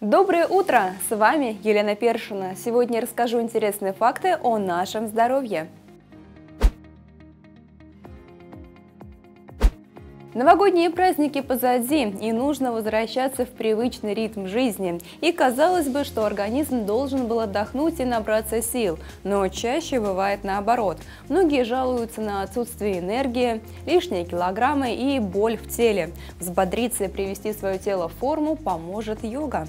Доброе утро! С вами Елена Першина. Сегодня расскажу интересные факты о нашем здоровье. Новогодние праздники позади, и нужно возвращаться в привычный ритм жизни. И казалось бы, что организм должен был отдохнуть и набраться сил, но чаще бывает наоборот. Многие жалуются на отсутствие энергии, лишние килограммы и боль в теле. Взбодриться и привести свое тело в форму поможет йога.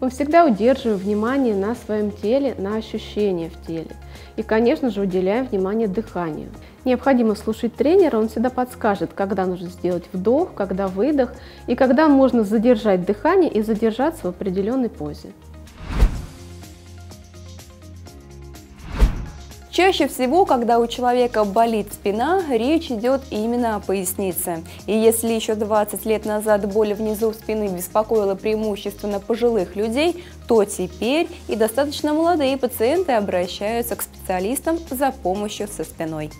Мы всегда удерживаем внимание на своем теле, на ощущения в теле. И, конечно же, уделяем внимание дыханию. Необходимо слушать тренера, он всегда подскажет, когда нужно сделать вдох, когда выдох, и когда можно задержать дыхание и задержаться в определенной позе. Чаще всего, когда у человека болит спина, речь идет именно о пояснице. И если еще 20 лет назад боль внизу спины беспокоила преимущественно пожилых людей, то теперь и достаточно молодые пациенты обращаются к специалистам за помощью со спиной.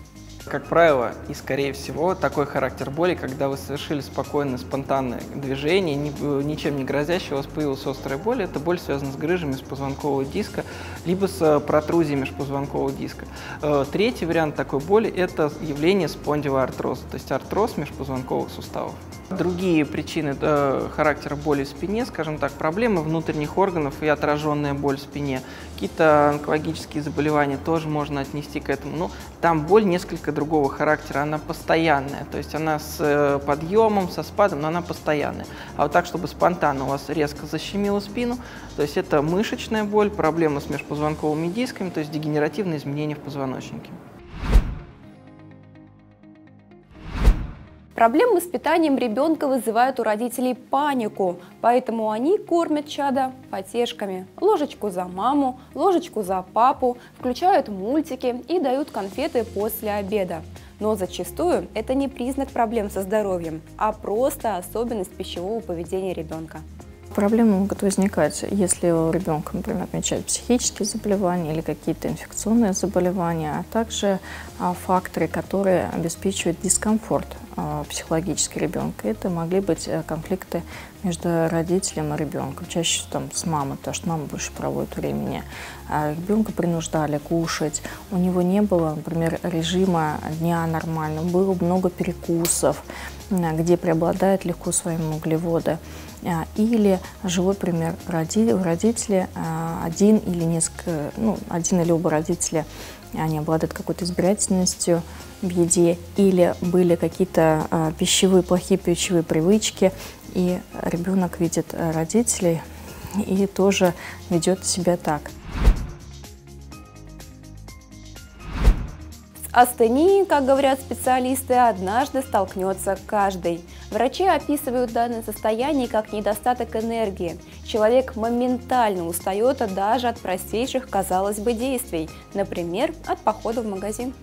Как правило, и скорее всего, такой характер боли, когда вы совершили спокойное, спонтанное движение, ничем не грозящее, у вас появилась острая боль, это боль связана с грыжами межпозвонкового диска, либо с э, протрузией межпозвонкового диска. Э, третий вариант такой боли – это явление спондилоартроза, то есть артроз межпозвонковых суставов. Другие причины э, характера боли в спине, скажем так, проблемы внутренних органов и отраженная боль в спине. Какие-то онкологические заболевания тоже можно отнести к этому. Но там боль несколько другого характера, она постоянная. То есть она с э, подъемом, со спадом, но она постоянная. А вот так, чтобы спонтанно у вас резко защемило спину, то есть это мышечная боль, проблемы с межпозвонковыми дисками, то есть дегенеративные изменения в позвоночнике. Проблемы с питанием ребенка вызывают у родителей панику, поэтому они кормят чада потешками. Ложечку за маму, ложечку за папу, включают мультики и дают конфеты после обеда. Но зачастую это не признак проблем со здоровьем, а просто особенность пищевого поведения ребенка. Проблемы могут возникать, если у ребенка, например, отмечают психические заболевания или какие-то инфекционные заболевания, а также а, факторы, которые обеспечивают дискомфорт а, психологически ребенка. Это могли быть э, конфликты между родителем и ребенком, чаще там с мамой, потому что мама больше проводит времени. А ребенка принуждали кушать, у него не было, например, режима дня нормального, было много перекусов, где преобладают легко своим углеводы. А, или живой пример родители, а, один или несколько, ну, один или оба родителя, они обладают какой-то избирательностью в еде, или были какие-то а, пищевые, плохие пищевые привычки, и ребенок видит родителей и тоже ведет себя так. астенией, как говорят специалисты, однажды столкнется каждый. Врачи описывают данное состояние как недостаток энергии. Человек моментально устает даже от простейших, казалось бы, действий, например, от похода в магазин.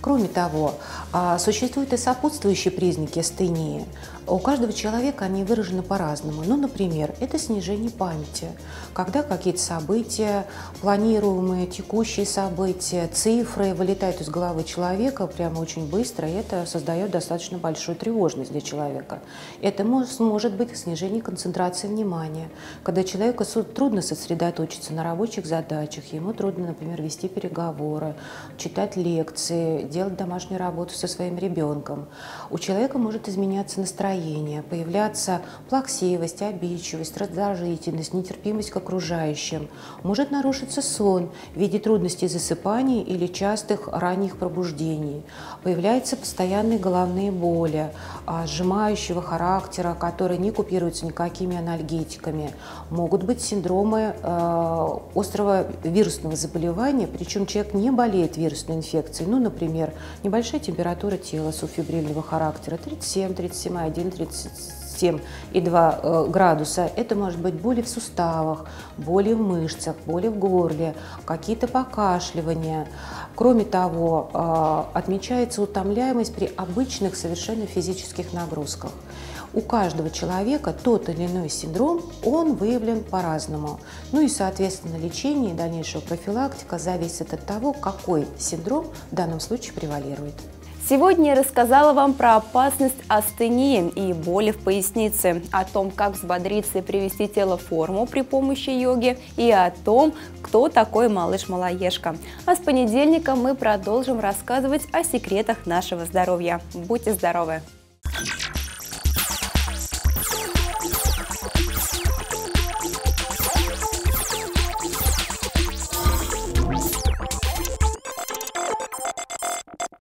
Кроме того, а, существуют и сопутствующие признаки астении. У каждого человека они выражены по-разному. Ну, например, это снижение памяти, когда какие-то события, планируемые, текущие события, цифры вылетают из головы человека прямо очень быстро, и это создает достаточно большую тревожность для человека. Это может, может быть снижение концентрации внимания, когда человеку трудно сосредоточиться на рабочих задачах, ему трудно, например, вести переговоры, читать лекции, делать домашнюю работу со своим ребенком. У человека может изменяться настроение, настроение, появляться плаксивость, обидчивость, раздражительность, нетерпимость к окружающим. Может нарушиться сон в виде трудностей засыпания или частых ранних пробуждений. Появляются постоянные головные боли, сжимающего характера, которые не купируются никакими анальгетиками. Могут быть синдромы э, острого вирусного заболевания, причем человек не болеет вирусной инфекцией. Ну, например, небольшая температура тела суфибрильного характера 37, 37,1, 37 7,2 э, градуса. Это может быть боли в суставах, боли в мышцах, боли в горле, какие-то покашливания. Кроме того, э, отмечается утомляемость при обычных совершенно физических нагрузках. У каждого человека тот или иной синдром, он выявлен по-разному. Ну и, соответственно, лечение и дальнейшая профилактика зависит от того, какой синдром в данном случае превалирует. Сегодня я рассказала вам про опасность астении и боли в пояснице, о том, как взбодриться и привести тело в форму при помощи йоги и о том, кто такой малыш-малоежка. А с понедельника мы продолжим рассказывать о секретах нашего здоровья. Будьте здоровы!